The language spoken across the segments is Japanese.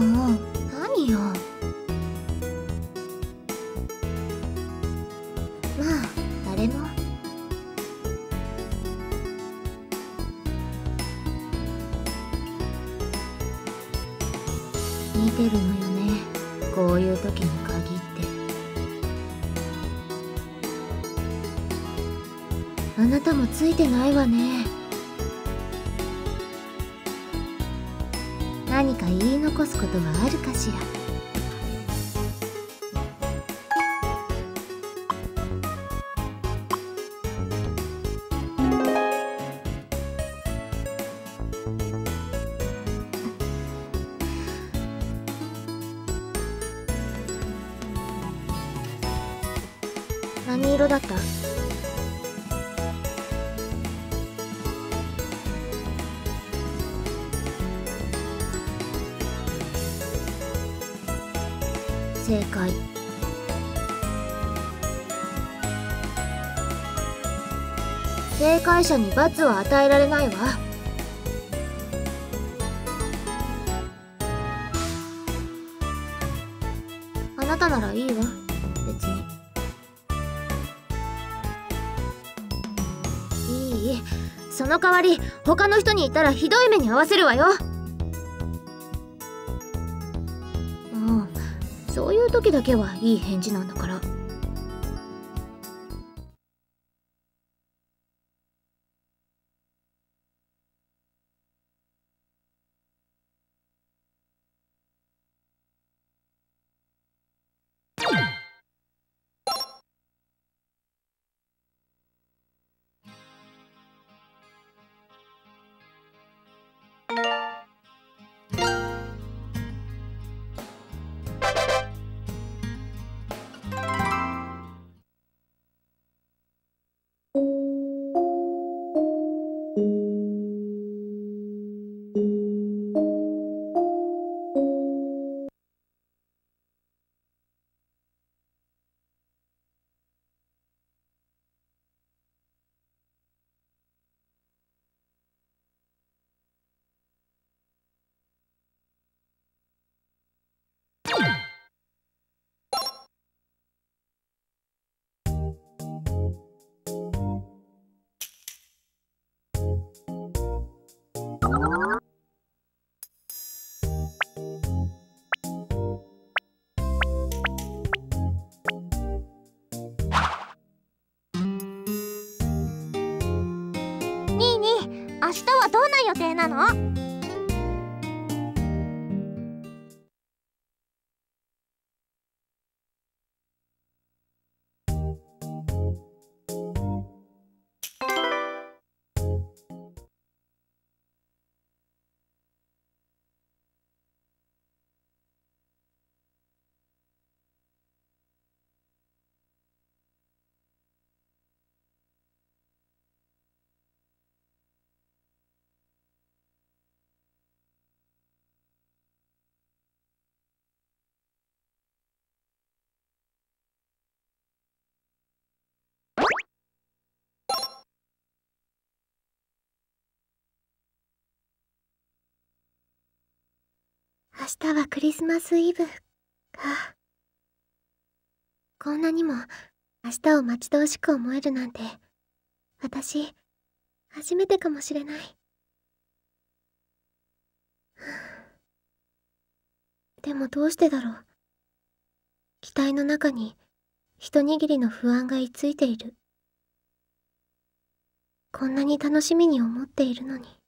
もう何よ。まあ誰も。見てるのよね。こういう時に限って。あなたもついてないわね。何か言い残すことはあるかしら。正解。正解者に罰は与えられないわ。あなたならいいわ。別に。いいその代わり他の人にいたらひどい目に遭わせるわよ。そういう時だけはいい返事なんだから。明日はどんな予定なの？明日はクリスマスイブか。こんなにも明日を待ち遠しく思えるなんて私初めてかもしれない。でもどうしてだろう。期待の中に一握りの不安が居ついている。こんなに楽しみに思っているのに。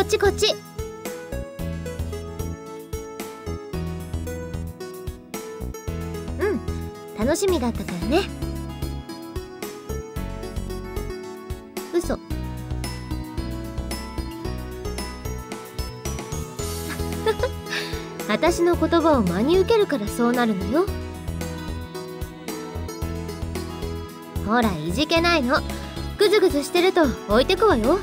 こっちこっち。うん楽しみだったからね。嘘。私の言葉を真に受けるからそうなるのよ。ほらいじけないの。グズグズしてると置いてくわよ。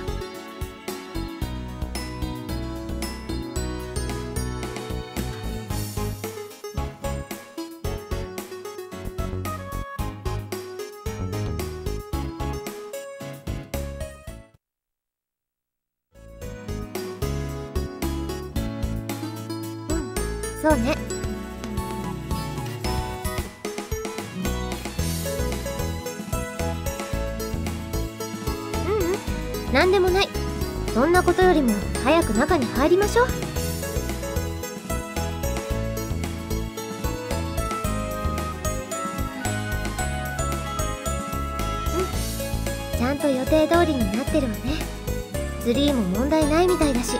何でもない。そんなことよりも早く中に入りましょう。うん。ちゃんと予定通りになってるわね。ツリーも問題ないみたいだし。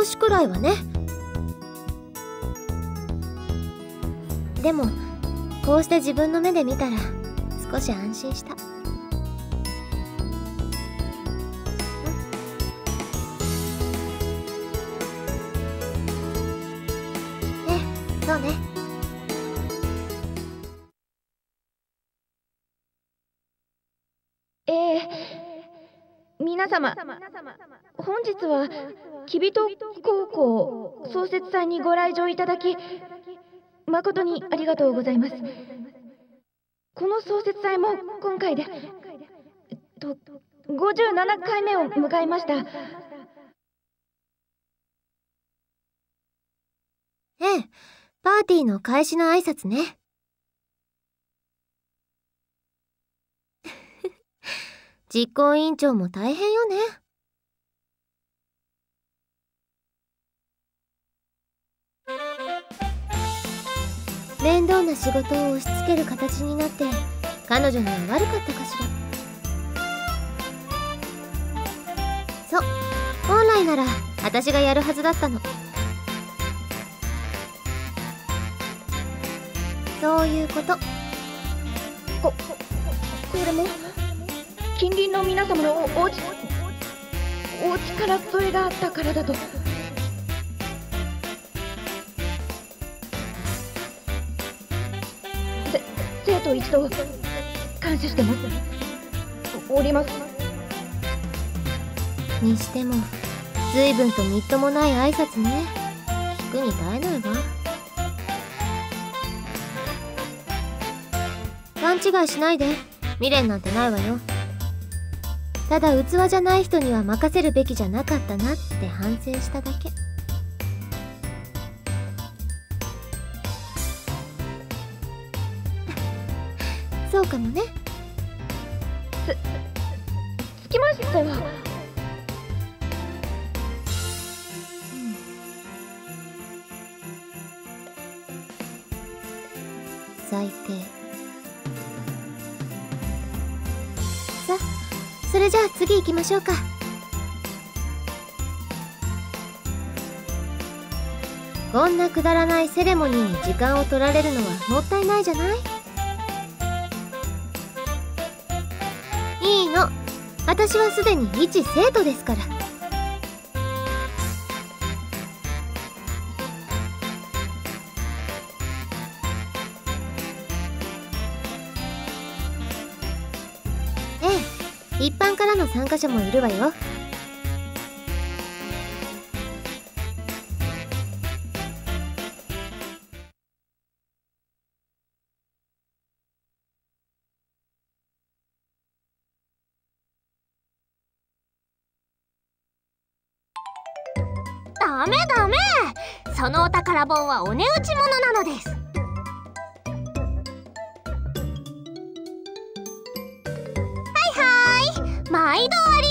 少しくらいはね。でもこうして自分の目で見たら少し安心した。ええ、皆様、本日は、きびと高校創設祭にご来場いただき、誠にありがとうございます。この創設祭も今回で、と、57回目を迎えました。ええパーティーの開始の挨拶ね 実行委員長も大変よね面倒な仕事を押し付ける形になって彼女には悪かったかしら。そう本来なら私がやるはずだったの。そういうこと。こ、これも、近隣の皆様のおおちお力添えがあったからだと。生徒一同感謝してます。おります。にしても随分とみっともない挨拶ね。聞くに耐えないわ。勘違いしないで。未練なんてないわよ。ただ器じゃない人には任せるべきじゃなかったなって反省しただけ。そうかもね。つきましては。最低さそれじゃあ次行きましょうか。こんなくだらないセレモニーに時間を取られるのはもったいないじゃない？私はすでに一生徒ですから。ええ一般からの参加者もいるわよ。そのお宝本はお値打ちものなのです。はいはい。毎度あり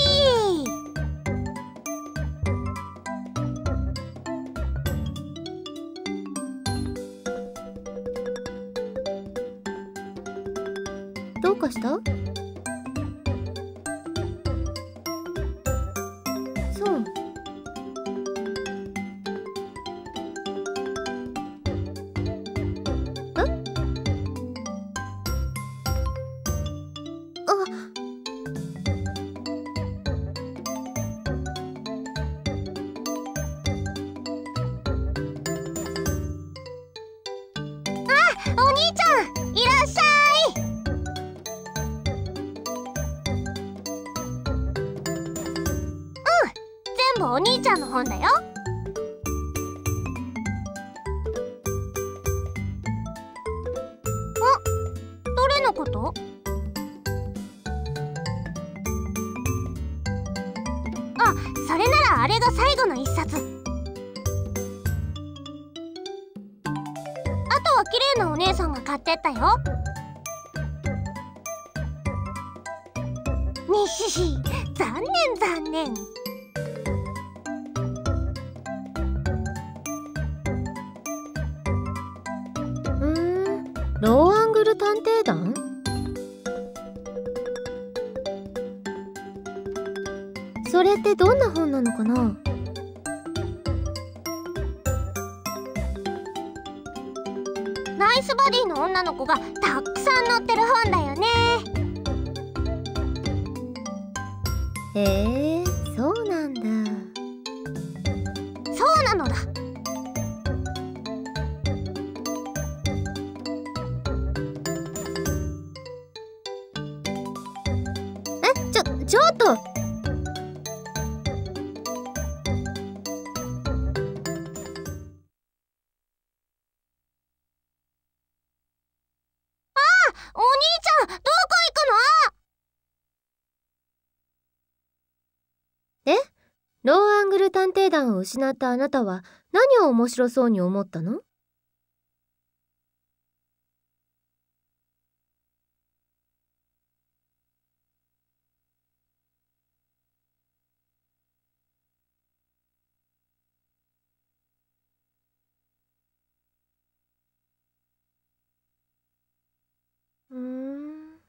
とは綺麗なお姉さんが買ってったよ。にしし残念残念。うーん？ローアングル探偵団？それってどんな本？女の子がたくさん載ってる本だよね。へえ。ローアングル探偵団を失ったあなたは何を面白そうに思ったの？うん。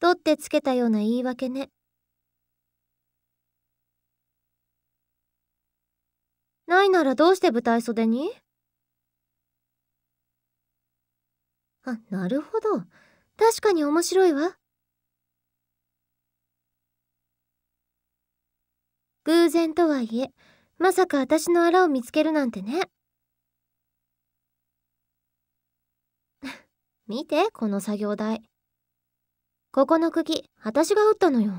取ってつけたような言い訳ね。ないならどうして舞台袖に？あ、なるほど。確かに面白いわ。偶然とはいえ、まさか私のあらを見つけるなんてね。見て、この作業台。ここの釘、私が打ったのよ。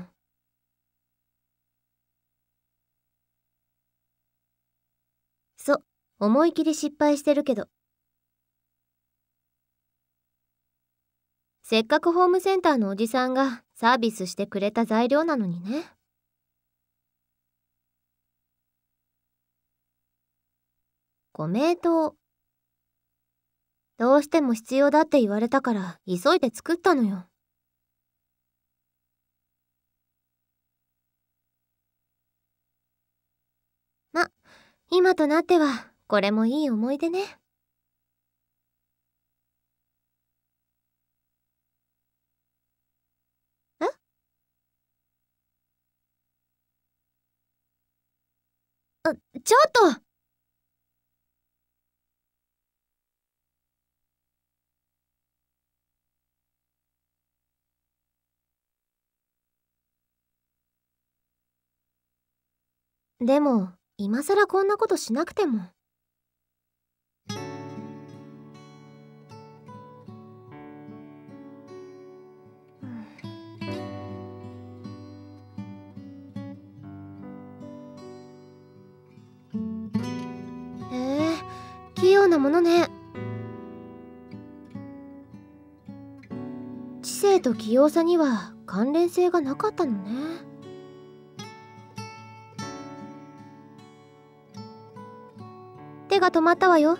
そう、思い切り失敗してるけど。せっかくホームセンターのおじさんがサービスしてくれた材料なのにね。ご名答。どうしても必要だって言われたから急いで作ったのよ。ま、今となってはこれもいい思い出ね。え？あ、ちょっとでも、今さらこんなことしなくても。器用なものね。知性と器用さには関連性がなかったのね。手が止まったわよ。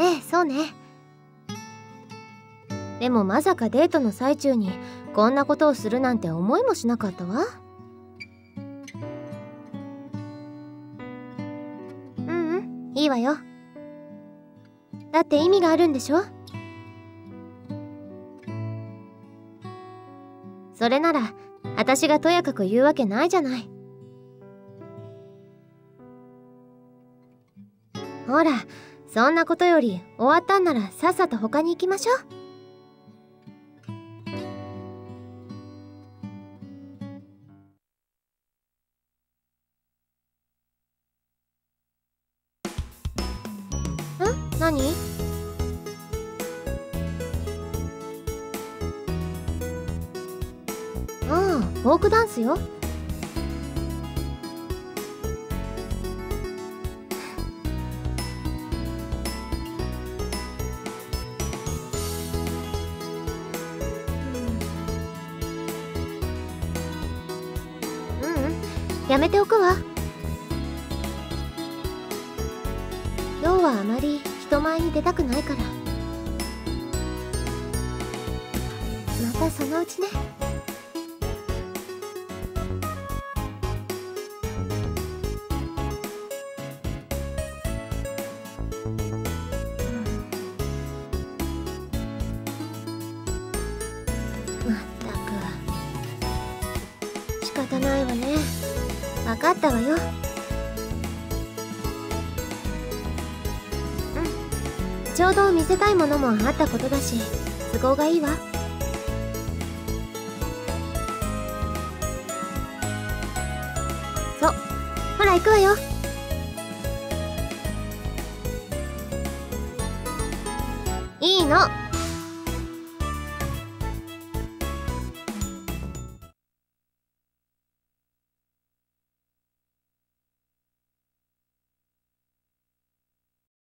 ええ、そうね。でもまさかデートの最中にこんなことをするなんて思いもしなかったわ。ううんいいわよ。だって意味があるんでしょ？それなら私がとやかく言うわけないじゃない。ほらそんなことより終わったんならさっさと他に行きましょう。ん？何？ああフォークダンスよ。やめておくわ。今日はあまり人前に出たくないから。またそのうちね。よ。うん。ちょうど見せたいものもあったことだし都合がいいわ。そう。ほら行くわよ。いいの。